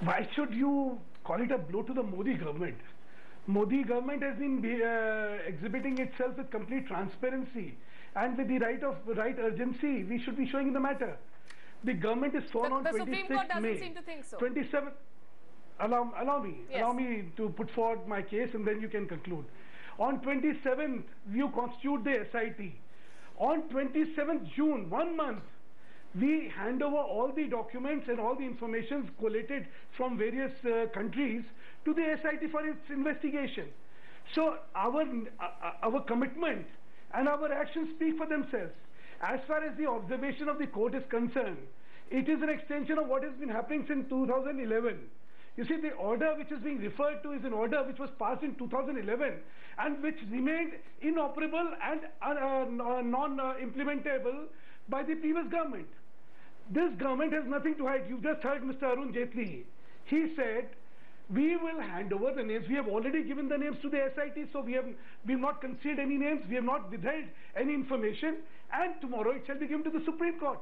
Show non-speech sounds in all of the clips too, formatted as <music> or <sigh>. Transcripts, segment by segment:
Why should you call it a blow to the Modi government? Modi government has been uh, exhibiting itself with complete transparency and with the right of right urgency. We should be showing the matter. The government is sworn The- on the Supreme 26th Court doesn't May. seem to think so. 27th. Allow, allow me, Yes. allow me to put forward my case and then you can conclude. On 27th, you constitute the SIT. On 27th June, one month, we hand over all the documents and all the information collated from various uh, countries to the SIT for its investigation. So our, uh, our commitment and our actions speak for themselves. As far as the observation of the court is concerned, it is an extension of what has been happening since 2011. You see, the order which is being referred to is an order which was passed in 2011 and which remained inoperable and uh, uh, non-implementable by the previous government. This government has nothing to hide. You've just heard Mr. Arun Jaitley. He said, we will hand over the names. We have already given the names to the SIT, so we have we have not concealed any names. We have not withheld any information. And tomorrow it shall be given to the Supreme Court.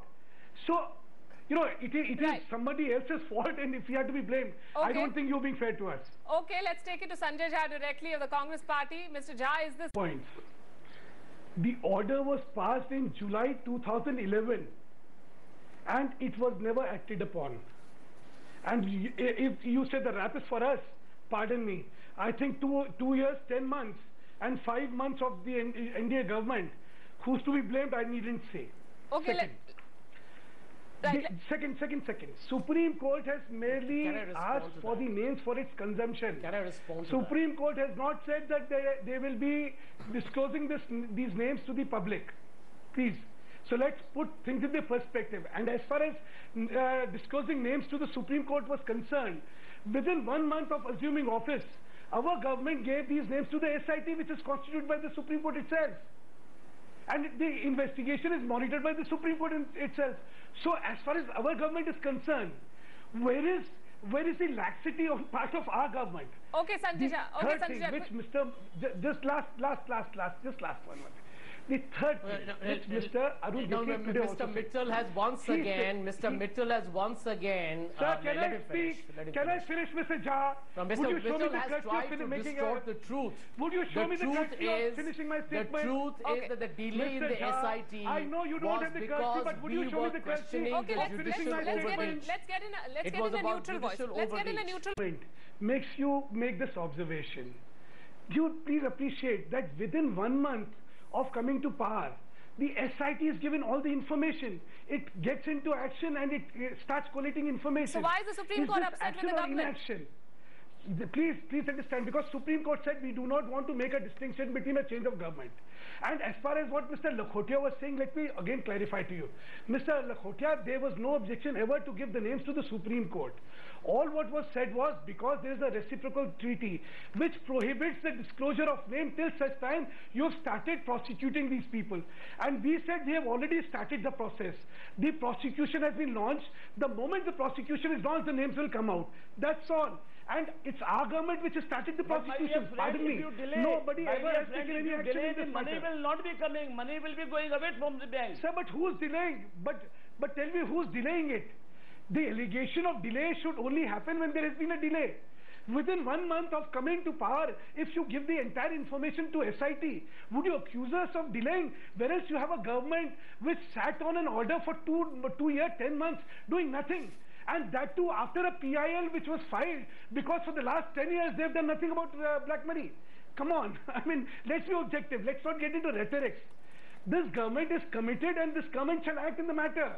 So, you know, it, it is Right. somebody else's fault, and if we are to be blamed, I don't think you're being fair to us. Okay, let's take it to Sanjay Jha directly of the Congress party. Mr. Jha, is this Points. The order was passed in July 2011 and it was never acted upon. And if you say the rap is for us, pardon me, I think two, two years, 10 months, and five months of the N- NDA government, who's to be blamed, I needn't say. okay? Let, Second. right, The- second, second, second. Supreme Court has merely Can I respond asked for that? the names for its consumption. Can I respond to Supreme Court has not said that they, they will be disclosing this, these names to the public. Please. So let's put things in the perspective. And as far as uh, disclosing names to the Supreme Court was concerned, within one month of assuming office, our government gave these names to the SIT, which is constituted by the Supreme Court itself. And the investigation is monitored by the Supreme Court in, itself. So as far as our government is concerned, where is where is the laxity on <laughs> part of our government? okay, Sanjay. Okay, Sanjay which Mr. Just last, last, last, last, just last one. one. The third thing, no, which uh, Mr. Arun no, Jaitley no, today Mr. Mittal has once He again, said- Mr. Mittal has once again. Sir, uh, can let I finish. speak? Let him Can I finish. finish, Mr. Jha? Now, Would Mr. you show me Mittal the has tried to distort a- the truth. Would you show the me the truth courtesy of is, finishing my statement? the truth Okay. is that the delay in Mr. the Jha, SIT I know you don't was have the courtesy, because but would we you show me were the courtesy? questioning Okay, the let's, let's, get in, overreach. let's get in a, let's It get was in a about neutral voice. Let's get in a overreach. neutral point makes you make this observation. You please appreciate that within one month of coming to power, the SIT is given all the information. It gets into action and it starts collating information. So why is the Supreme Court this upset with the government? Inaction? Please, please understand, because Supreme Court said we do not want to make a distinction between a change of government. And as far as what Mr. Lakhotia was saying, let me again clarify to you. Mr. Lakhotia, there was no objection ever to give the names to the Supreme Court. All what was said was because there is a reciprocal treaty which prohibits the disclosure of name till such time you have started prosecuting these people. And we said we have already started the process. The prosecution has been launched. The moment the prosecution is launched, the names will come out. That's all. And it's our government which has started the But my dear prosecution. Pardon me. delay, Nobody ever has taken any action delay, in this money matter. will not be coming. Money will be going away from the bank. Sir, but who's delaying? But but tell me who's delaying it? The allegation of delay should only happen when there has been a delay. Within one month of coming to power, if you give the entire information to SIT, would you accuse us of delaying? Whereas you have a government which sat on an order for two, two years, ten months, doing nothing. And that too after a PIL which was filed because for the last 10 years they've done nothing about uh, black money. Come on. <laughs> I mean, let's be objective. Let's not get into rhetorics. This government is committed and this government shall act in the matter.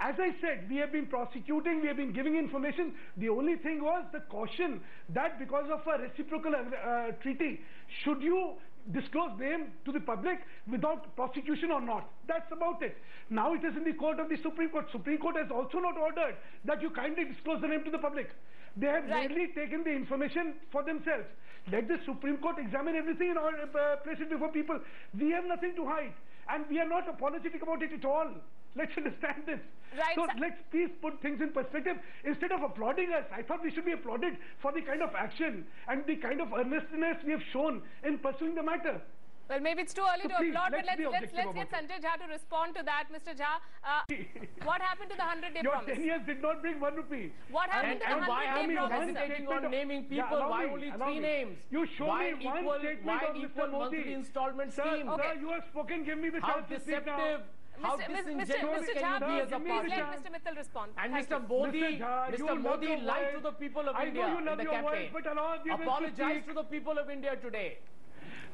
As I said, we have been prosecuting, we have been giving information. The only thing was the caution that because of a reciprocal uh, treaty, should you disclose name to the public without prosecution or not? That's about it. Now it is in the court of the Supreme Court. Supreme Court has also not ordered that you kindly disclose the name to the public. They have Right. merely taken the information for themselves. Let the Supreme Court examine everything and uh, place it before people. We have nothing to hide. And we are not apologetic about it at all. Let's understand this. Right, so sir. let's please put things in perspective. Instead of applauding us, I thought we should be applauded for the kind of action and the kind of earnestness we have shown in pursuing the matter. Well, maybe it's too early So to please, applaud, but let's let's let's, let's get about Sanjay Jha to respond to that. Mr. Jha, uh, <laughs> what happened to the 100-day promise? Your promise? 10 years did not bring one rupee. What happened And, to the and why 100-day are you promise? one sir? hesitating statement on of- naming people? allow why me, only three me. names? You show why me one equal, statement why of Mr. equal Modi. monthly installment Sir, scheme? sir, you have spoken. Give me the How chance to speak now. Deceptive, how Mr. Mr. Mr. disingenuous Mr. can Jha, you be as a give me the please let party? Mr. Mittal respond. And Thank Mr. Modi, Mr. You Mr. Modi your lied to the people of I know India you in love the your campaign. wife, but allow the to Apologize to the people of India today.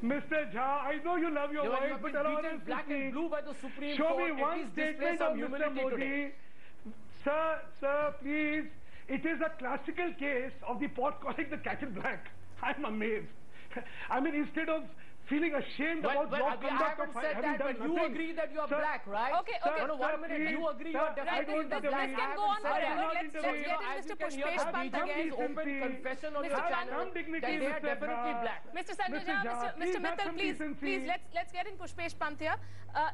Mr. Jha, I know you love your You wife, have but been allow beaten us to black and blue by the Supreme Show Court. me one display statement some of Mr. humility Modi. today. Sir, sir, please. It is a classical case of the pot calling the cat in black. <laughs> I'm amazed. <laughs> I mean, instead of feeling ashamed Well, about well, your I, I conduct haven't of said having that, done but you nothing. agree that you are Sir, black, right? Okay, okay. No, no, one Sir, minute. please, You agree you sir, are I definitely don't in the Let's, intervene. black. let's I get go haven't on said further. that. Let's, let's intervene. get in As Mr. you can hear Pushpesh from Pant BJP's again. open decency. confession on Have your some channel dignity, that they are Mr. definitely Jha. black. Mr. Sanjay Mr. Jha, Jha, Mr. please Mr. have Mittal, some please, decency. please, let's let's get in Pushpesh Pant here. Uh,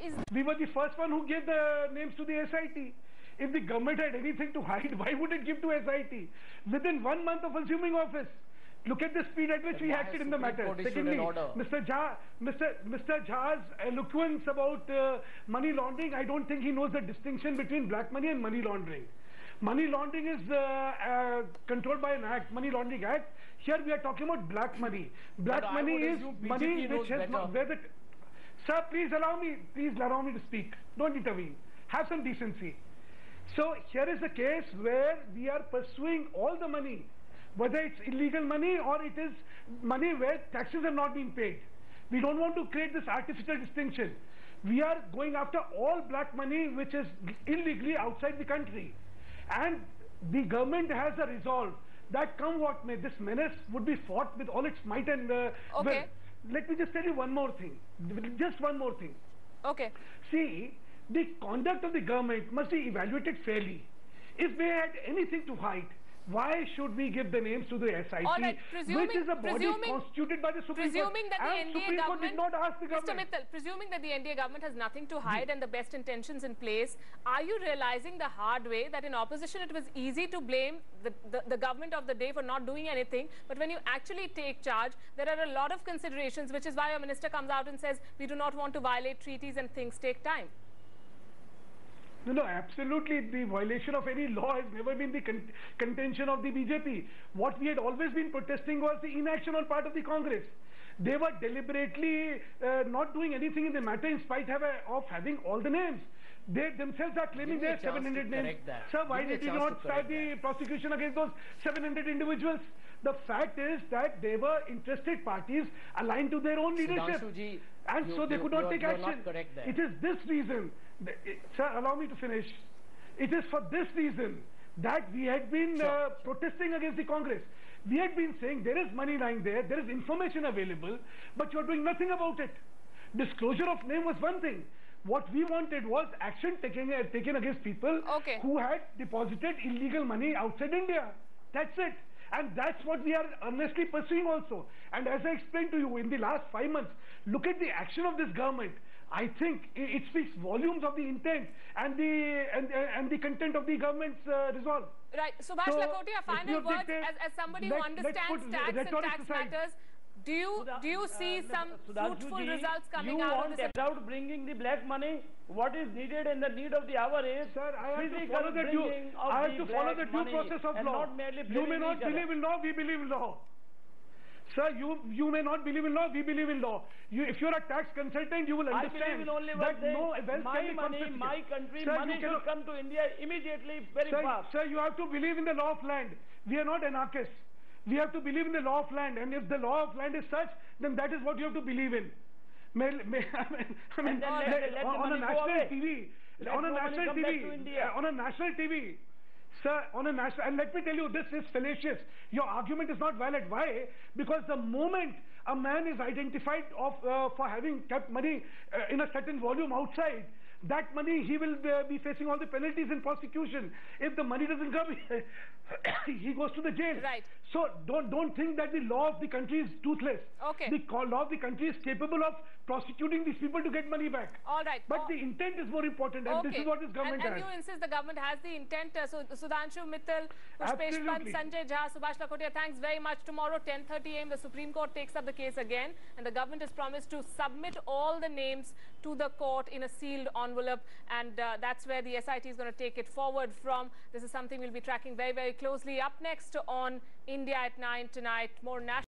is We were the first one who gave the names to the SIT. If the government had anything to hide, <laughs> why would it give to SIT? Within one month of assuming office. Look at the speed at which we acted in the matter. Secondly. Mr. Jha, Mr. Mr. Jha's eloquence about uh, money laundering, I don't think he knows the distinction between black money and money laundering. Money laundering is uh, uh, controlled by an act, Money Laundering Act. Here we are talking about black money. Black But money is money which has not where the Sir, please allow me, please allow me to speak. Don't intervene. Have some decency. So here is a case where we are pursuing all the money, whether it's illegal money or it is money where taxes have not been paid. We don't want to create this artificial distinction. We are going after all black money which is illegally outside the country. And the government has a resolve that come what may, this menace would be fought with all its might and uh, Okay. Let me just tell you one more thing. Just one more thing. okay? See, the conduct of the government must be evaluated fairly. If they had anything to hide, why should we give the names to the SIT, right, which is a body constituted by the Supreme Presuming Court? that the NDA Supreme government, did not ask the Mr. Mittal, presuming that the NDA government has nothing to hide and the best intentions in place, are you realizing the hard way that in opposition it was easy to blame the, the, the government of the day for not doing anything, but when you actually take charge, there are a lot of considerations, which is why your minister comes out and says we do not want to violate treaties and things take time. No, no, absolutely. The violation of any law has never been the con- contention of the BJP. What we had always been protesting was the inaction on part of the Congress. They were deliberately uh, not doing anything in the matter in spite of, of having all the names. They themselves are claiming they have 700 names. that. Sir, why Give me a did you not start the that. prosecution against those 700 individuals? The fact is that they were interested parties aligned to their own leadership. Sudhanshuji, And you- so they you- could not you're- take action. not. It is this reason, sir, allow me to finish. It is for this reason that we had been Sure, uh, protesting against the Congress. We had been saying there is money lying there, there is information available, but you're doing nothing about it. Disclosure of name was one thing. What we wanted was action taken, uh, taken against people Okay. who had deposited illegal money outside India. That's it. And that's what we are earnestly pursuing also. And as I explained to you, in the last five months, look at the action of this government. I think i- it speaks volumes of the intent and the and, and the content of the government's uh, resolve. Right. Subhash So, Lakhotia, if final you words dictate- as, as somebody let- who understands put tax and tax aside. matters. Do you do you see some fruitful Sudhanshuji, results coming out of want this? without bringing the black money? What is needed and the need of the hour is Sir, I have to follow the due, I have the to follow the due process of law. You may not each other. believe in law, we believe in law. Sir, you you may not believe in law, we believe in law. You, if you're a tax consultant, you will I understand believe in only that one thing. no wealth my can be money, confiscated. my country, Sir, money should come to India immediately, very Sir, fast. sir, you have to believe in the law of land. We are not anarchists. We have to believe in the law of land. And if the law of land is such, then that is what you have to believe in. May, may, <laughs> I mean, I mean let- let- on, on a national. TV, Let on a national TV, on a national TV, sir, on a national, and let me tell you, this is fallacious. Your argument is not valid. Why? Because the moment a man is identified of uh, for having kept money uh, in a certain volume outside, that money he will uh, be facing all the penalties in prosecution. If the money doesn't come, <coughs> he goes to the jail. Right. So don't don't think that the law of the country is toothless. Okay. The law of the country is capable of prosecuting these people to get money back. All right. But Oh. the intent is more important, and this is what this government and, and has. you insist the government has the intent. Uh, so Sudhanshu Mittal, Pushpesh Pant, Sanjay Jha, Subhash Lakhotia, thanks very much. Tomorrow, 10.30 a.m., the Supreme Court takes up the case again. And the government has promised to submit all the names to the court in a sealed envelope. And uh, that's where the SIT is going to take it forward from. This is something we'll be tracking very, very closely. Up next on India at 9 tonight, more national.